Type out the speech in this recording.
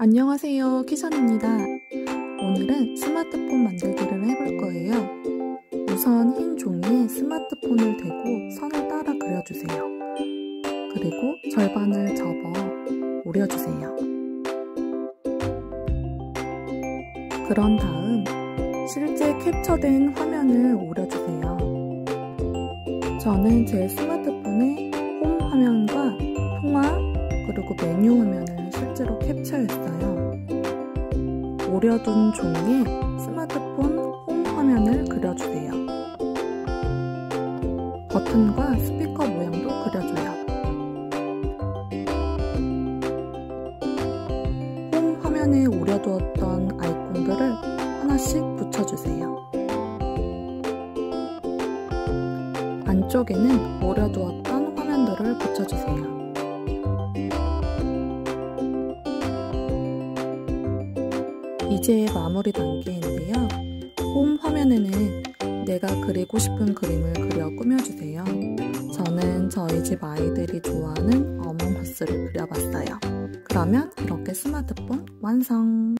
안녕하세요 키션입니다. 오늘은 스마트폰 만들기를 해볼 거예요. 우선 흰 종이에 스마트폰을 대고 선을 따라 그려주세요. 그리고 절반을 접어 오려주세요. 그런 다음 실제 캡처된 화면을 오려주세요 저는 제 스마트폰에 홈 화면과 통화 그리고 메뉴 화면을 실제로 캡처했어요. 오려둔 종이에 스마트폰 홈 화면을 그려주세요. 버튼과 스피커 모양도 그려줘요. 홈 화면에 오려두었던 아이콘들을 하나씩 붙여주세요. 안쪽에는 오려두었던 화면들을 붙여주세요. 이제 마무리 단계인데요. 홈 화면에는 내가 그리고 싶은 그림을 그려 꾸며주세요. 저는 저희 집 아이들이 좋아하는 어몽어스를 그려봤어요. 그러면 이렇게 스마트폰 완성!